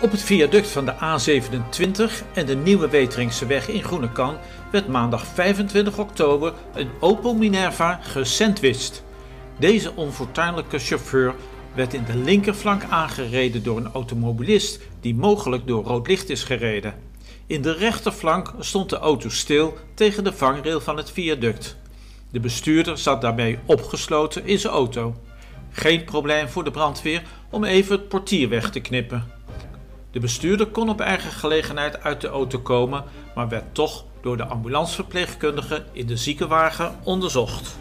Op het viaduct van de A27 en de Nieuwe Weteringseweg in Groenekan werd maandag 25 oktober een Opel Minerva gesandwiched. Deze onfortuinlijke chauffeur werd in de linkerflank aangereden door een automobilist die mogelijk door rood licht is gereden. In de rechterflank stond de auto stil tegen de vangrail van het viaduct. De bestuurder zat daarbij opgesloten in zijn auto. Geen probleem voor de brandweer om even het portier weg te knippen. De bestuurder kon op eigen gelegenheid uit de auto komen, maar werd toch door de ambulanceverpleegkundige in de ziekenwagen onderzocht.